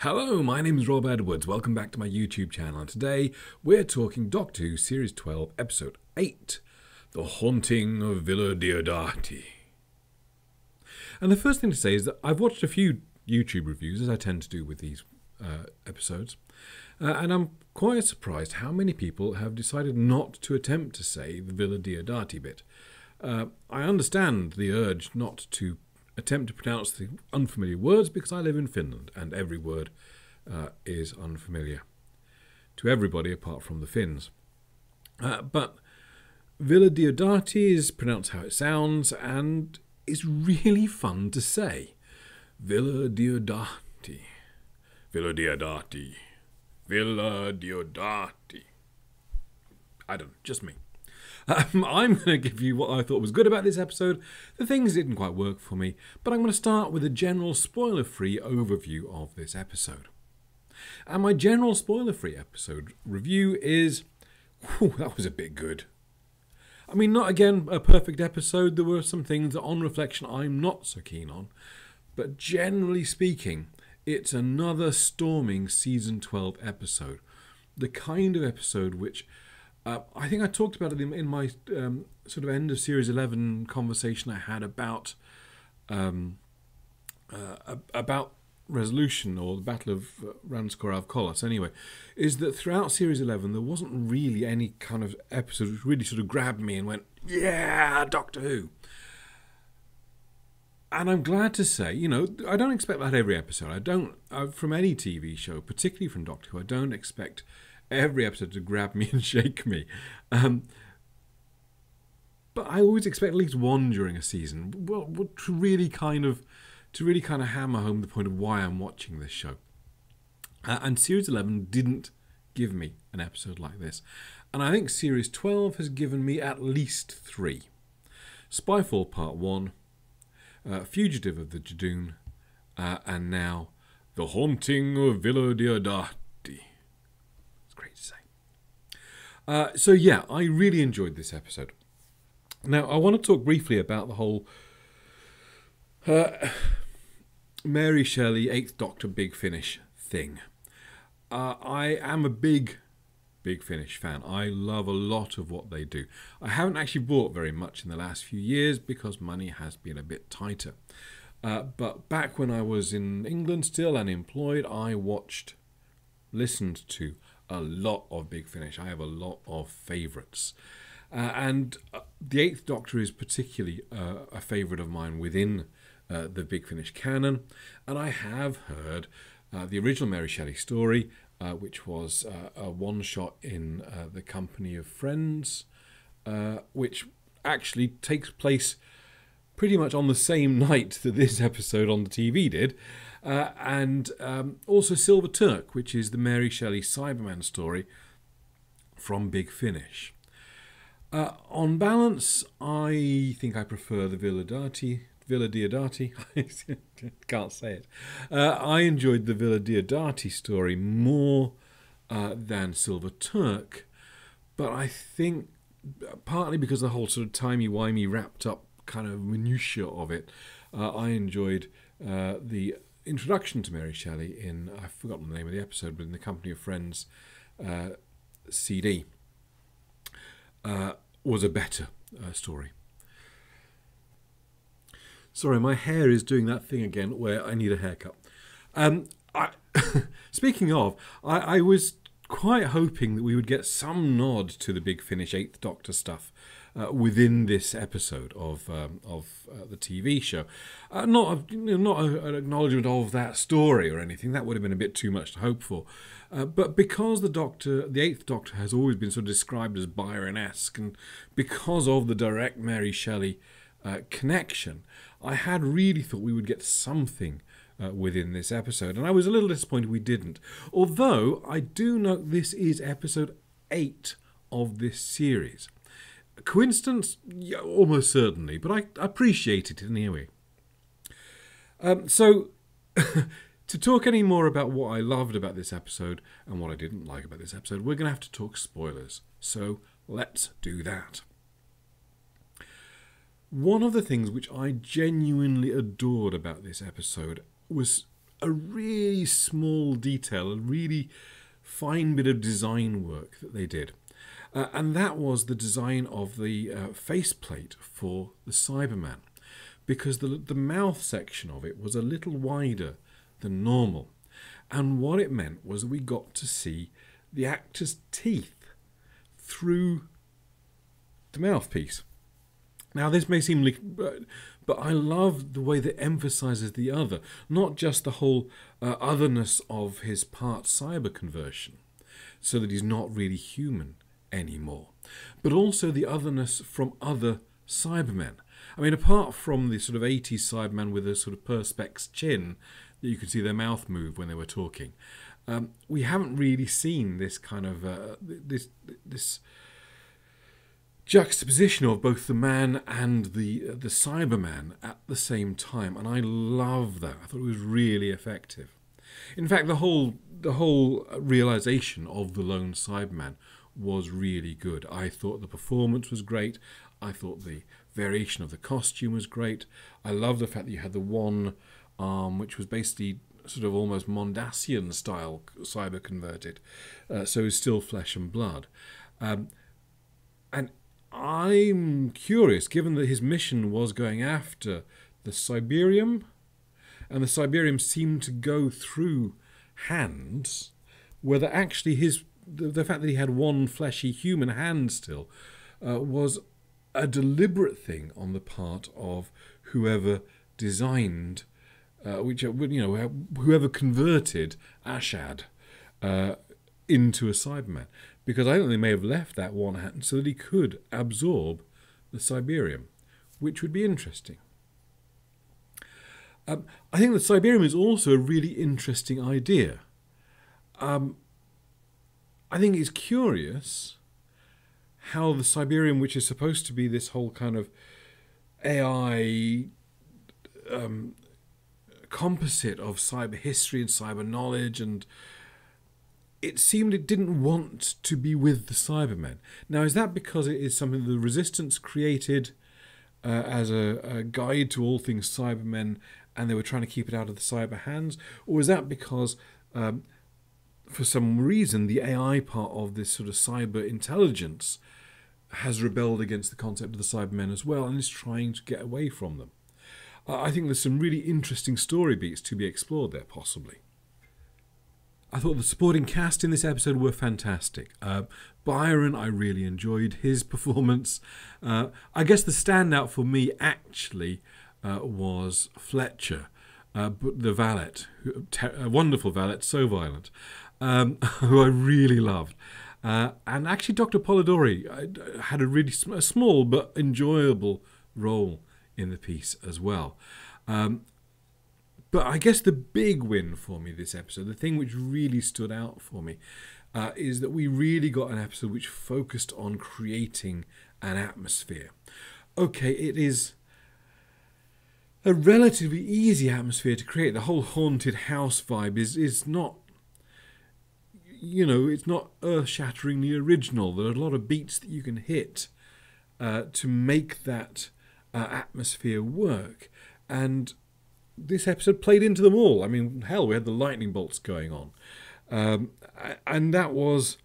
Hello, my name is Rob Edwards. Welcome back to my YouTube channel. And today we're talking Doctor Who Series 12, Episode 8 The Haunting of Villa Diodati. And the first thing to say is that I've watched a few YouTube reviews, as I tend to do with these uh, episodes, uh, and I'm quite surprised how many people have decided not to attempt to say the Villa Diodati bit. Uh, I understand the urge not to attempt to pronounce the unfamiliar words because I live in Finland and every word uh, is unfamiliar to everybody apart from the Finns. Uh, but Villa Diodati is pronounced how it sounds and is really fun to say. Villa Diodati. Villa Diodati. Villa Diodati. I don't know, just me. Um, I'm going to give you what I thought was good about this episode, the things that didn't quite work for me, but I'm going to start with a general spoiler free overview of this episode. And my general spoiler free episode review is whew, that was a bit good. I mean, not again a perfect episode, there were some things that on reflection I'm not so keen on, but generally speaking, it's another storming season 12 episode. The kind of episode which uh, I think I talked about it in, in my um, sort of end of series 11 conversation I had about um, uh, about resolution or the battle of uh, Ranskoor Av Kolos anyway is that throughout series 11 there wasn't really any kind of episode which really sort of grabbed me and went yeah Doctor Who and I'm glad to say, you know, I don't expect that every episode. I don't, uh, from any TV show, particularly from Doctor Who, I don't expect every episode to grab me and shake me. Um, but I always expect at least one during a season. Well, to really kind of to really kind of hammer home the point of why I'm watching this show. Uh, and series 11 didn't give me an episode like this. And I think series 12 has given me at least three. Spyfall Part 1, uh, Fugitive of the Judoon, uh, and now The Haunting of Villa Diodati. Uh, so yeah, I really enjoyed this episode. Now I want to talk briefly about the whole uh, Mary Shelley Eighth Doctor Big Finish thing. Uh, I am a big Big Finish fan. I love a lot of what they do. I haven't actually bought very much in the last few years because money has been a bit tighter. Uh, but back when I was in England, still unemployed, I watched, listened to a lot of Big Finish. I have a lot of favourites. Uh, and uh, the Eighth Doctor is particularly uh, a favourite of mine within uh, the Big Finish canon. And I have heard uh, the original Mary Shelley story, uh, which was a one shot in the Company of Friends, which actually takes place pretty much on the same night that this episode on the TV did. Uh, and um, also Silver Turk, which is the Mary Shelley Cyberman story from Big Finish. Uh, on balance, I think I prefer the Villa Dati, Villa Diodati. Can't say it. Uh, I enjoyed the Villa Diodati story more uh, than Silver Turk, but I think partly because the whole sort of timey-wimey wrapped up kind of minutiae of it, uh, I enjoyed uh, the introduction to Mary Shelley in, I've forgotten the name of the episode, but in the Company of Friends uh, CD, uh, was a better uh, story. Sorry, my hair is doing that thing again where I need a haircut. Um, I, speaking of, I, I was quite hoping that we would get some nod to the Big Finish Eighth Doctor stuff uh, within this episode of um, of uh, the TV show. Uh, not a, not a, an acknowledgement of that story or anything. That would have been a bit too much to hope for. Uh, but because the Doctor, the Eighth Doctor, has always been sort of described as Byron-esque, and because of the direct Mary Shelley uh, connection, I had really thought we would get something. Uh, within this episode, and I was a little disappointed we didn't. Although I do note this is episode 8 of this series coincidence? Yeah, almost certainly, but I appreciate it anyway. Um, so, to talk any more about what I loved about this episode and what I didn't like about this episode, we're going to have to talk spoilers. So, let's do that. One of the things which I genuinely adored about this episode was a really small detail, a really fine bit of design work that they did. Uh, and that was the design of the uh, faceplate for the Cyberman, because the, the mouth section of it was a little wider than normal. And what it meant was that we got to see the actor's teeth through the mouthpiece. Now, this may seem like, but I love the way that emphasizes the other, not just the whole uh, otherness of his part cyber conversion, so that he's not really human anymore, but also the otherness from other Cybermen. I mean, apart from the sort of 80s Cyberman with a sort of perspex chin that you could see their mouth move when they were talking, um, we haven't really seen this kind of uh, this this juxtaposition of both the man and the uh, the Cyberman at the same time, and I love that. I thought it was really effective. In fact, the whole the whole realization of the lone Cyberman was really good. I thought the performance was great. I thought the variation of the costume was great. I love the fact that you had the one arm, which was basically sort of almost Mondasian style cyber converted, uh, so it's still flesh and blood. Um, and I'm curious, given that his mission was going after the Cyberium, and the Cyberium seemed to go through hands, whether actually his the, the fact that he had one fleshy human hand still uh, was a deliberate thing on the part of whoever designed, uh, which uh, you know, whoever converted Ashad uh, into a Cyberman, because I think they may have left that one hand so that he could absorb the Cyberium, which would be interesting. Um, I think the Cyberium is also a really interesting idea. Um, I think it's curious how the Cyberium, which is supposed to be this whole kind of AI um, composite of cyber history and cyber knowledge, and it seemed it didn't want to be with the Cybermen. Now, is that because it is something the Resistance created uh, as a, a guide to all things Cybermen, and they were trying to keep it out of the cyber hands, or is that because um, for some reason, the AI part of this sort of cyber intelligence has rebelled against the concept of the Cybermen as well and is trying to get away from them. Uh, I think there's some really interesting story beats to be explored there, possibly. I thought the supporting cast in this episode were fantastic. Uh, Byron, I really enjoyed his performance. Uh, I guess the standout for me actually uh, was Fletcher, uh, the valet, a wonderful valet, so violent um, who I really loved. Uh, and actually, Dr. Polidori had a really sm- a small but enjoyable role in the piece as well. Um, but I guess the big win for me this episode, the thing which really stood out for me, uh, is that we really got an episode which focused on creating an atmosphere. Okay, it is a relatively easy atmosphere to create. The whole haunted house vibe is is not you know, it's not earth shatteringly original. There are a lot of beats that you can hit uh, to make that uh, atmosphere work. And this episode played into them all. I mean, hell, we had the lightning bolts going on. Um, and that was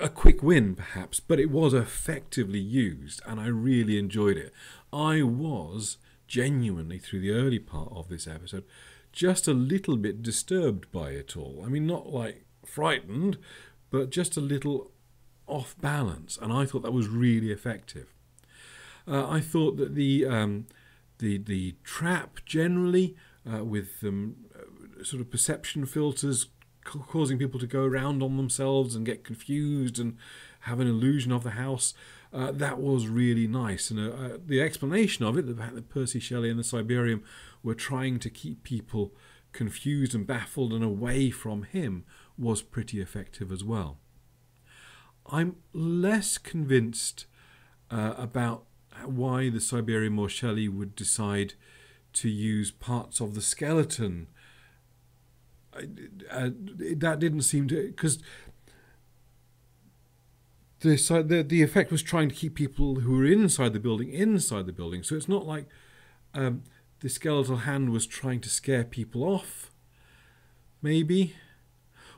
a quick win, perhaps, but it was effectively used, and I really enjoyed it. I was genuinely, through the early part of this episode, just a little bit disturbed by it all. I mean, not like frightened, but just a little off balance. And I thought that was really effective. Uh, I thought that the um, the the trap generally uh, with um, sort of perception filters causing people to go around on themselves and get confused and have an illusion of the house. Uh, that was really nice, and uh, uh, the explanation of it, the fact that Percy Shelley and the Cyberium were trying to keep people confused and baffled and away from him, was pretty effective as well. I'm less convinced uh, about why the Cyberium or would decide to use parts of the skeleton. Uh, that didn't seem to because the, the the effect was trying to keep people who were inside the building inside the building. So it's not like um, the skeletal hand was trying to scare people off, maybe.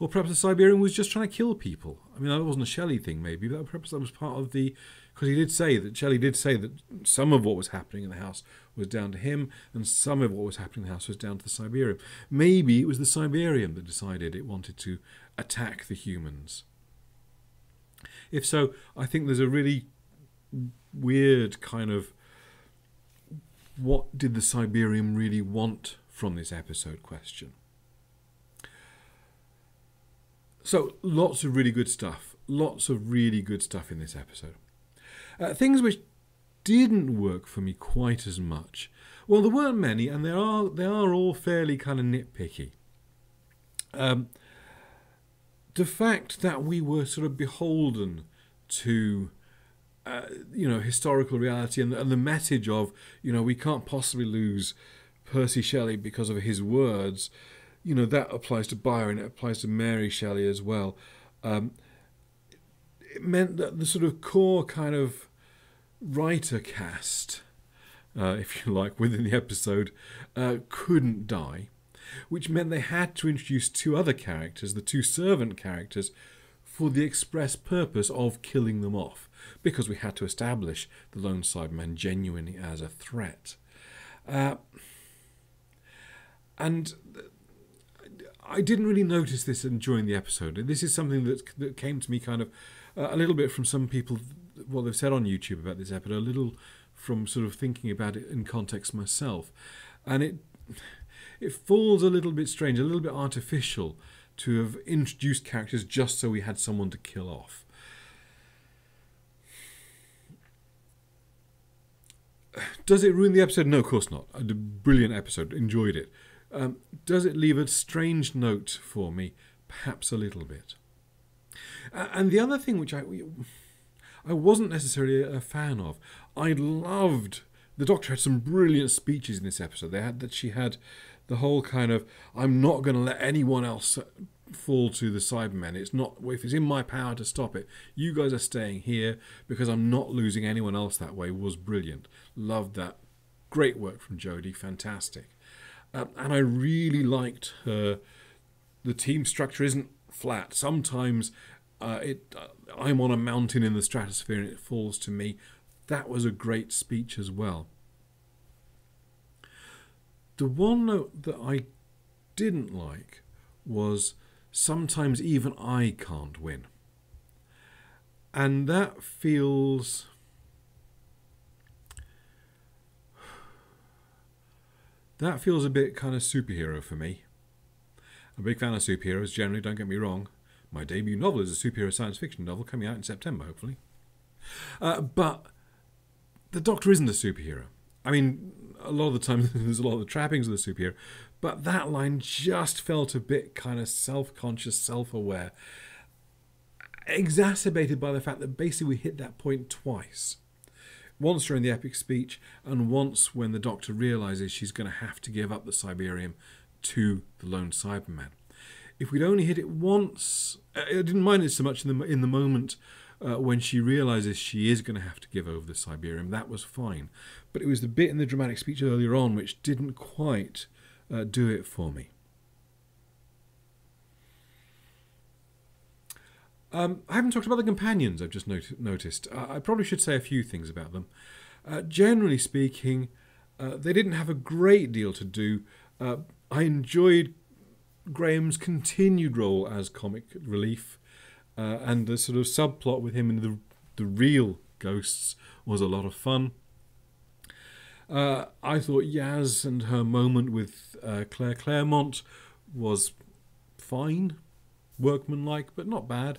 Or perhaps the Cyberium was just trying to kill people. I mean, that wasn't a Shelley thing, maybe, but perhaps that was part of the. Because he did say that, Shelley did say that some of what was happening in the house was down to him, and some of what was happening in the house was down to the Cyberium. Maybe it was the Cyberium that decided it wanted to attack the humans. If so, I think there's a really weird kind of what did the Cyberium really want from this episode question. So, lots of really good stuff. Lots of really good stuff in this episode. Uh, things which didn't work for me quite as much. Well, there weren't many, and they are they are all fairly kind of nitpicky. Um, the fact that we were sort of beholden to uh, you know historical reality and, and the message of you know we can't possibly lose Percy Shelley because of his words. You know that applies to Byron it applies to Mary Shelley as well. Um, it meant that the sort of core kind of writer cast uh, if you like within the episode uh, couldn't die which meant they had to introduce two other characters, the two servant characters, for the express purpose of killing them off, because we had to establish the lone Cyberman genuinely as a threat. Uh, and I didn't really notice this during the episode. This is something that that came to me kind of uh, a little bit from some people, what they've said on YouTube about this episode, a little from sort of thinking about it in context myself, and it it falls a little bit strange, a little bit artificial to have introduced characters just so we had someone to kill off. Does it ruin the episode? No, of course not. A brilliant episode. Enjoyed it. Um, does it leave a strange note for me? Perhaps a little bit. Uh, and the other thing which I, I wasn't necessarily a fan of, I loved. The Doctor had some brilliant speeches in this episode. They had that she had the whole kind of I'm not going to let anyone else fall to the Cybermen. It's not if it's in my power to stop it. You guys are staying here because I'm not losing anyone else that way. Was brilliant. Loved that. Great work from Jodie. Fantastic. Um, and I really liked her. The team structure isn't flat. Sometimes uh, it uh, I'm on a mountain in the stratosphere and it falls to me. That was a great speech as well. The one note that I didn't like was sometimes even I can't win. And that feels. That feels a bit kind of superhero for me. I'm a big fan of superheroes, generally, don't get me wrong. My debut novel is a superhero science fiction novel coming out in September, hopefully. Uh, but the Doctor isn't a superhero. I mean, a lot of the time there's a lot of the trappings of the superhero, but that line just felt a bit kind of self-conscious, self-aware, exacerbated by the fact that basically we hit that point twice. Once during the epic speech, and once when the Doctor realizes she's going to have to give up the Cyberium to the lone Cyberman. If we'd only hit it once, I didn't mind it so much in the in the moment uh, when she realizes she is going to have to give over the Cyberium. That was fine. But it was the bit in the dramatic speech earlier on which didn't quite uh, do it for me. Um, I haven't talked about the companions I've just not- noticed. Uh, I probably should say a few things about them. Uh, generally speaking, uh, they didn't have a great deal to do. Uh, I enjoyed Graham's continued role as comic relief uh, and the sort of subplot with him and the the real ghosts was a lot of fun. Uh, I thought Yaz and her moment with uh, Claire Clairmont was fine, workmanlike, but not bad.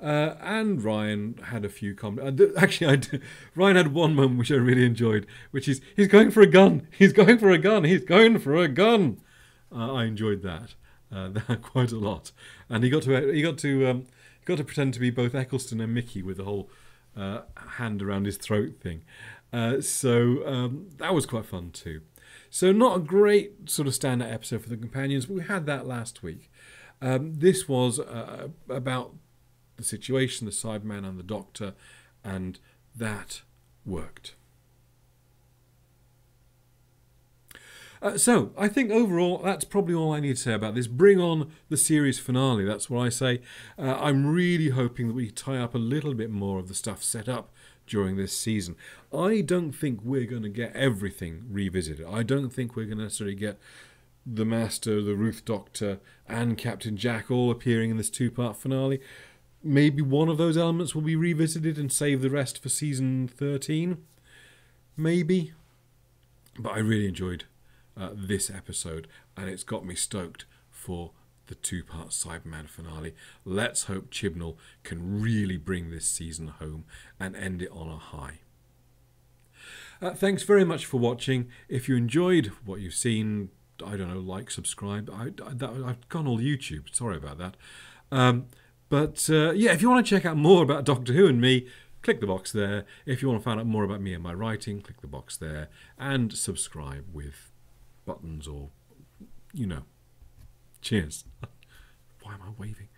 Uh, and Ryan had a few comments. Uh, actually, Ryan had one moment which I really enjoyed, which is he's going for a gun. He's going for a gun. He's going for a gun. Uh, I enjoyed that uh, quite a lot, and he got to he got to um, got to pretend to be both Eccleston and Mickey with the whole uh, hand around his throat thing. Uh, so um, that was quite fun too. So not a great sort of standout episode for the companions, but we had that last week. Um, this was uh, about the situation, the Cyberman and the Doctor, and that worked. Uh, so, I think overall, that's probably all I need to say about this. Bring on the series finale, that's what I say. Uh, I'm really hoping that we tie up a little bit more of the stuff set up during this season. I don't think we're going to get everything revisited. I don't think we're going to necessarily get the Master, the Ruth Doctor, and Captain Jack all appearing in this two part finale. Maybe one of those elements will be revisited and save the rest for season 13. Maybe. But I really enjoyed uh, this episode, and it's got me stoked for the two part Cyberman finale. Let's hope Chibnall can really bring this season home and end it on a high. Uh, thanks very much for watching. If you enjoyed what you've seen, I don't know, like, subscribe. I, I've gone all YouTube. Sorry about that. Um, but uh, yeah, if you want to check out more about Doctor Who and me, click the box there. If you want to find out more about me and my writing, click the box there and subscribe with buttons or, you know. Cheers. Why am I waving?